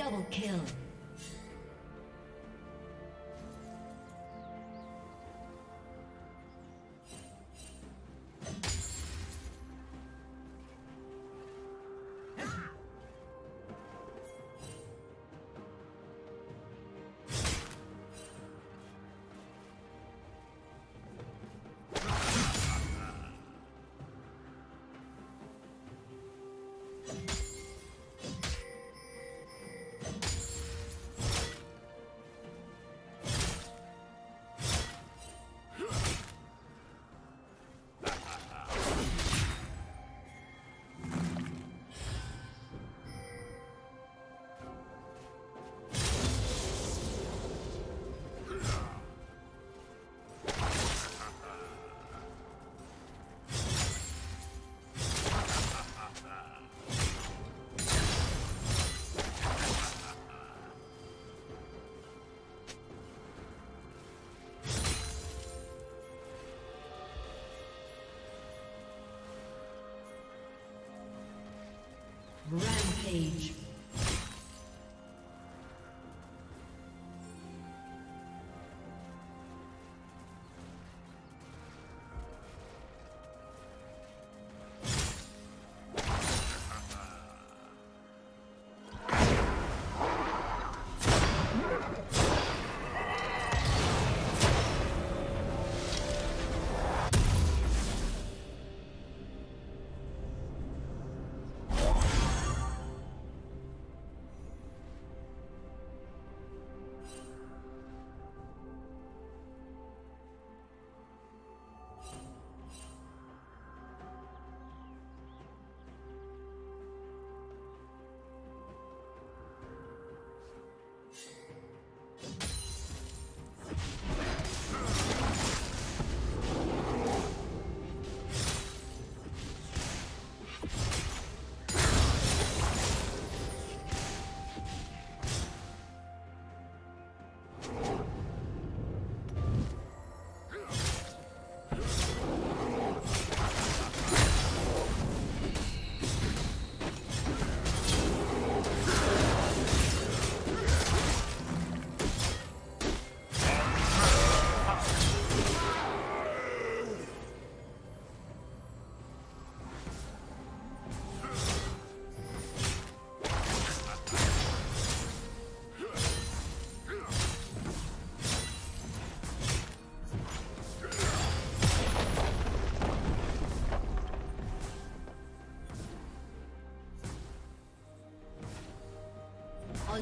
double kill. Rampage.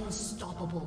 Unstoppable.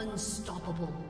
Unstoppable.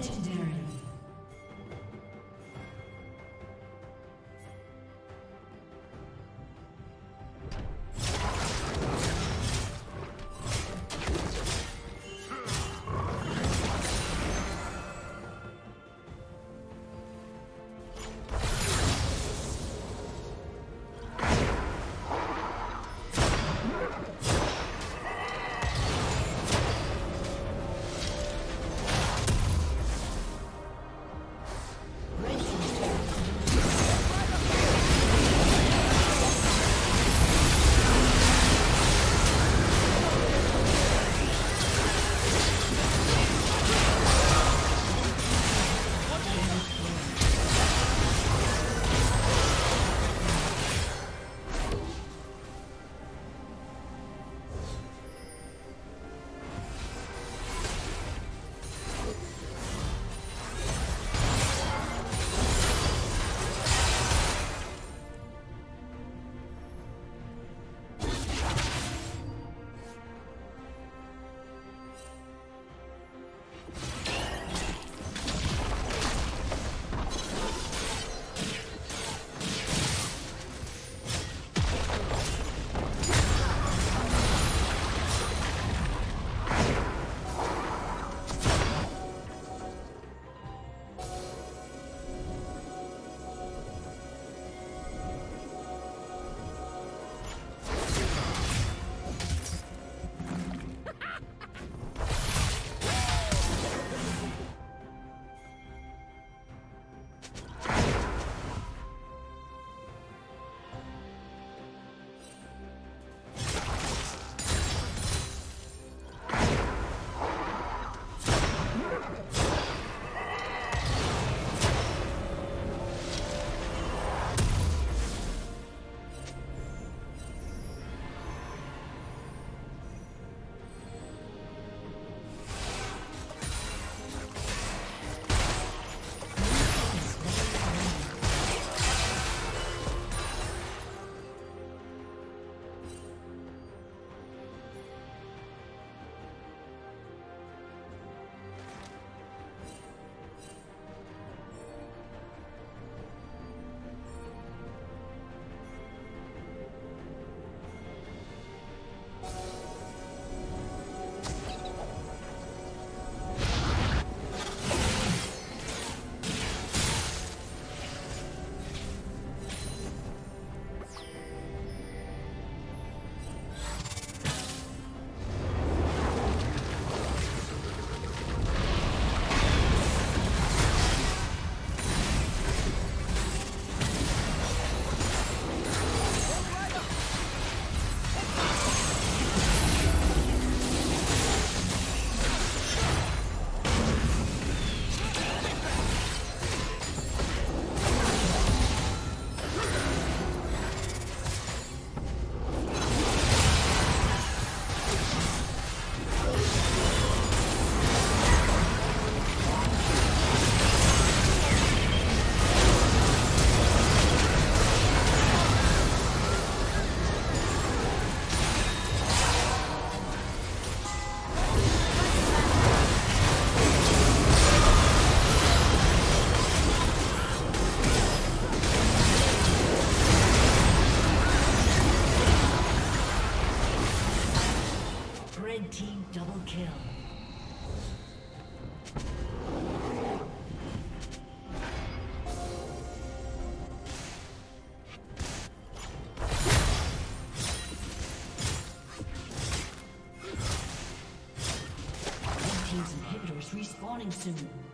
Legendary. Soon.